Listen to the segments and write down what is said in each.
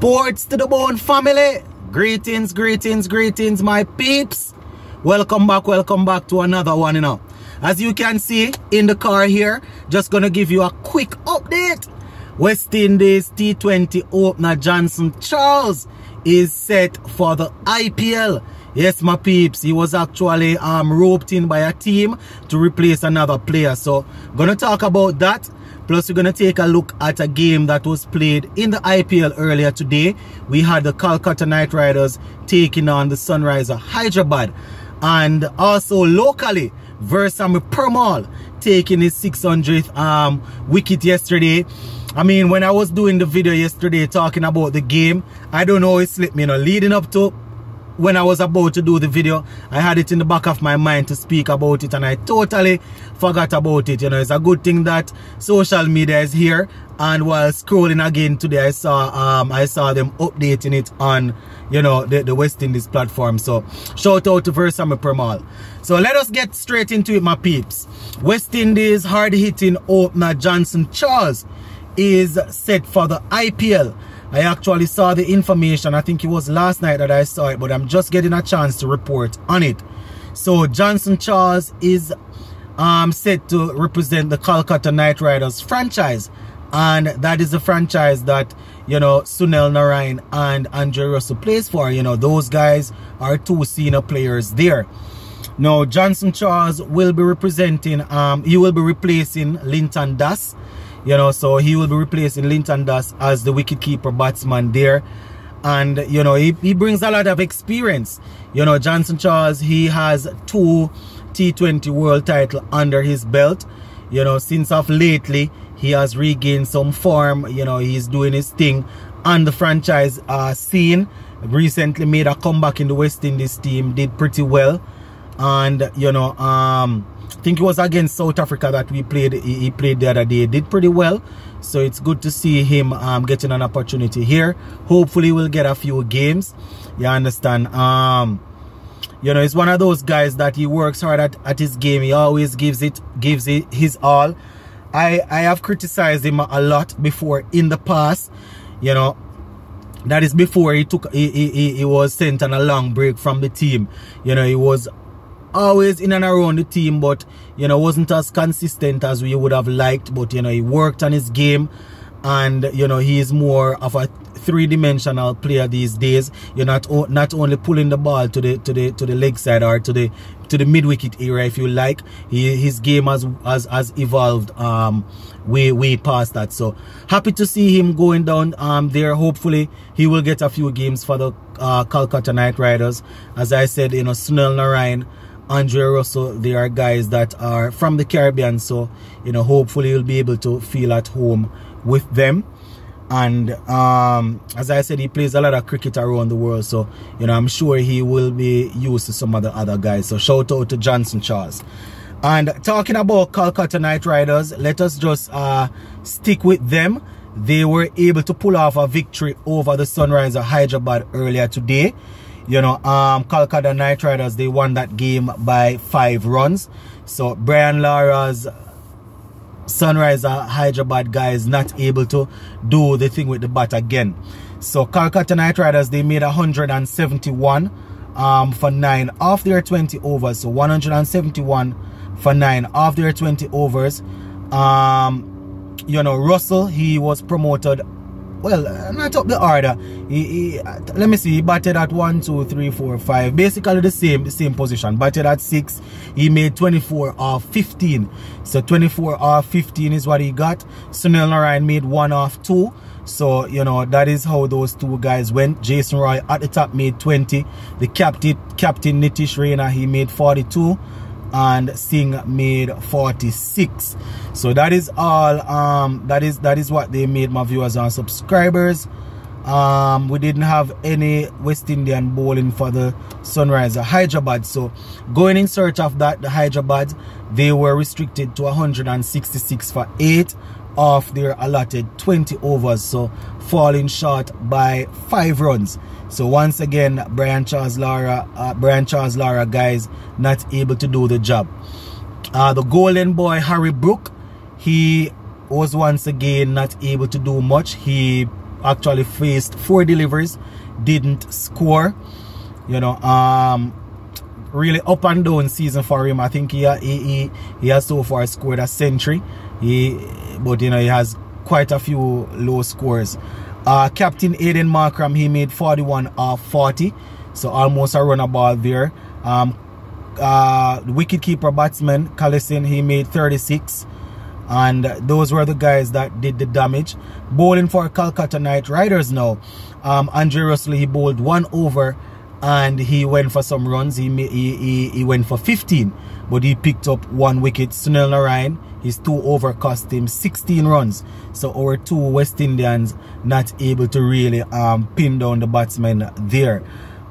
Sports to the bone family. Greetings, greetings, greetings, my peeps. Welcome back, welcome back to another one, you know. As you can see in the car here, just gonna give you a quick update. West Indies T20 opener Johnson Charles is set for the IPL. Yes, my peeps, he was actually um, roped in by a team to replace another player. So, gonna talk about that. Plus, we're gonna take a look at a game that was played in the IPL earlier today. We had the Calcutta Knight Riders taking on the Sunriser Hyderabad. And also locally, Veerasammy Permaul taking his 600th um, wicket yesterday. I mean, when I was doing the video yesterday talking about the game, I don't know, it slipped me, you know, leading up to when I was about to do the video, I had it in the back of my mind to speak about it and I totally forgot about it. You know, it's a good thing that social media is here and while scrolling again today, I saw um, I saw them updating it on, you know, the, the West Indies platform. So, shout out to Veerasammy Permaul. So, let us get straight into it, my peeps. West Indies hard-hitting opener Johnson Charles is set for the IPL I actually saw the information. I think it was last night that I saw it, but I'm just getting a chance to report on it. So Johnson Charles is um, set to represent the Calcutta Knight Riders franchise. And that is the franchise that, you know, Sunil Narine and Andre Russell plays for. You know, those guys are two senior players there. Now, Johnson Charles will be representing, um, he will be replacing Litton Das you know, so he will be replacing Litton Das as the wicketkeeper batsman there. And, you know, he, he brings a lot of experience. You know, Johnson Charles, he has two T20 world title under his belt. You know, since of lately, he has regained some form. You know, he's doing his thing on the franchise uh, scene. Recently made a comeback in the West Indies team, did pretty well. And, you know, um, I think it was against South Africa that we played. He, played the other day. Did pretty well. So it's good to see him um, getting an opportunity here. Hopefully we'll get a few games. You understand? Um, you know, he's one of those guys that he works hard at, at his game. He always gives it, gives it his all. I, I have criticized him a lot before in the past. You know, that is before he took he, he, he was sent on a long break from the team you know he was always in and around the team, but you know, wasn't as consistent as we would have liked. But you know, he worked on his game, and you know, he is more of a three-dimensional player these days. You're not not only pulling the ball to the to the to the leg side or to the to the mid wicket area, if you like. He, his game has has has evolved um way way past that. So happy to see him going down um there. Hopefully, he will get a few games for the uh, Calcutta Knight Riders. As I said, you know, Sunil Narine Andre Russell, they are guys that are from the Caribbean. So, you know, hopefully you'll be able to feel at home with them. And um, as I said, he plays a lot of cricket around the world. So, you know, I'm sure he will be used to some of the other guys. So shout out to Johnson Charles. And talking about Calcutta Knight Riders, let us just uh, stick with them. They were able to pull off a victory over the Sunriser Hyderabad earlier today. You know, um, Calcutta Knight Riders, they won that game by five runs. So Brian Lara's Sunriser Hyderabad guy is not able to do the thing with the bat again. So Calcutta Knight Riders, they made 171 um, for 9 off their 20 overs. So 171 for 9 off their 20 overs. Um, you know, Russell, he was promoted well, uh, not up the order. He, he, uh, let me see, he batted at 1, 2, 3, 4, 5. Basically the same the same position. Batted at 6. He made 24 off 15. So 24 off 15 is what he got. Sunil Narine made 1 off 2. So, you know, that is how those two guys went. Jason Roy at the top made 20. The captain, Captain Nitish Rana, he made 42 and Singh made 46 so that is all um that is that is what they made my viewers and subscribers. Um we didn't have any west indian bowling for the sunriser hyderabad. So going in search of that the hyderabad they were restricted to 166 for 8 off their allotted 20 overs so falling short by 5 runs so once again, Brian Charles Lara, uh, Brian Charles Lara guys not able to do the job. Uh, the golden boy Harry Brook, he was once again not able to do much. He actually faced four deliveries, didn't score. You know, um, really up and down season for him. I think he he, he has so far scored a century. He, but you know, he has quite a few low scores. Uh, Captain Aiden Markram, he made 41 off 40. So almost a runner ball there. Um, uh, wicket keeper batsman, Klaasen, he made 36. And those were the guys that did the damage. Bowling for Calcutta Knight Riders now. Um, Andre Russell, he bowled one over and he went for some runs. He, he, he, he went for 15, but he picked up one wicket. Sunil Narine, his two over cost him 16 runs. So our two West Indians not able to really um, pin down the batsmen there.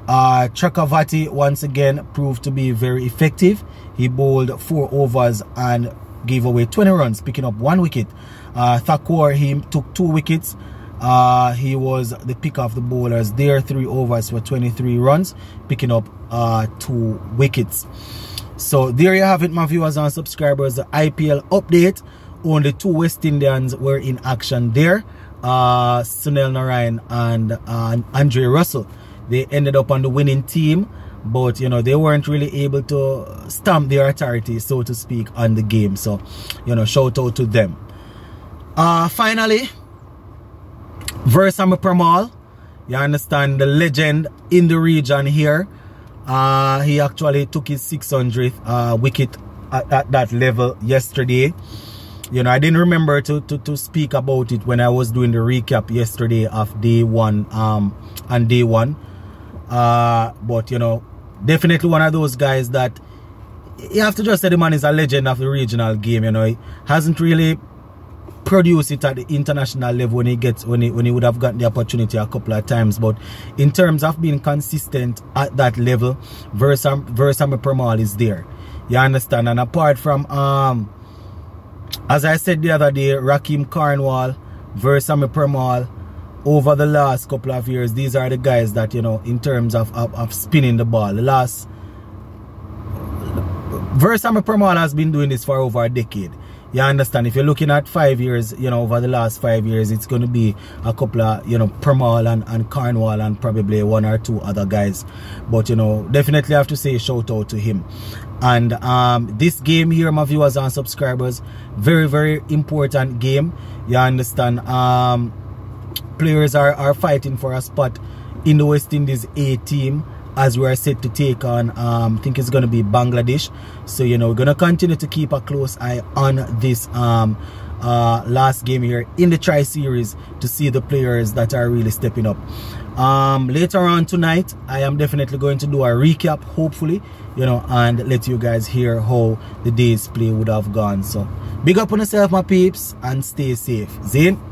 Uh, Chakravarti once again proved to be very effective. He bowled four overs and gave away 20 runs, picking up one wicket. Uh, Thakur, he took two wickets uh, he was the pick of the bowlers Their three overs for 23 runs, picking up uh, two wickets. So there you have it, my viewers and subscribers. The IPL update. Only two West Indians were in action there. Uh, Sunil Narine and uh, Andre Russell. They ended up on the winning team, but you know they weren't really able to stamp their authority, so to speak, on the game. So, you know, shout out to them. Uh, finally, Veerasammy Permaul, you understand the legend in the region here. Uh, he actually took his 600th uh, wicket at, at, that level yesterday. You know, I didn't remember to, to, to speak about it when I was doing the recap yesterday of day one um, and day one. Uh, but, you know, definitely one of those guys that you have to just say the man is a legend of the regional game, you know. He hasn't really produce it at the international level when he gets when he when he would have gotten the opportunity a couple of times. But in terms of being consistent at that level Veerasammy Veerasammy Permaul is there. You understand? And apart from um as I said the other day Rahkeem Cornwall Veerasammy Permaul over the last couple of years these are the guys that you know in terms of, of, of spinning the ball the last Veerasammy Permaul has been doing this for over a decade you understand? If you're looking at five years you know over the last five years it's going to be a couple of you know Permaul and, and Cornwall and probably one or two other guys. But you know definitely have to say shout out to him. And um, this game here my viewers and subscribers very very important game. You understand? Um, players are, are fighting for a spot in the West Indies A team as we are set to take on um, I think it's going to be Bangladesh. So you know we're going to continue to keep a close eye on this um, uh, last game here in the tri series to see the players that are really stepping up. Um, later on tonight I am definitely going to do a recap hopefully you know and let you guys hear how the day's play would have gone. So big up on yourself my peeps and stay safe. Zane